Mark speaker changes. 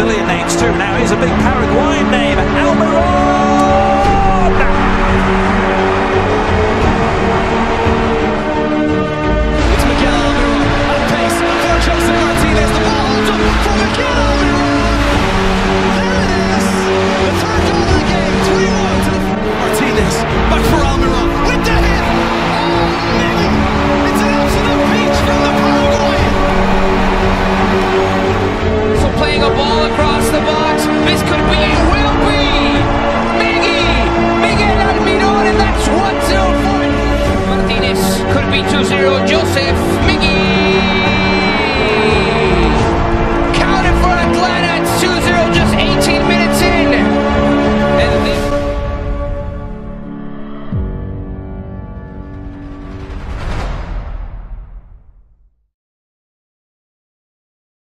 Speaker 1: Brazilian names too. Now here's a big Paraguayan name, Almiron. Zero, Joseph.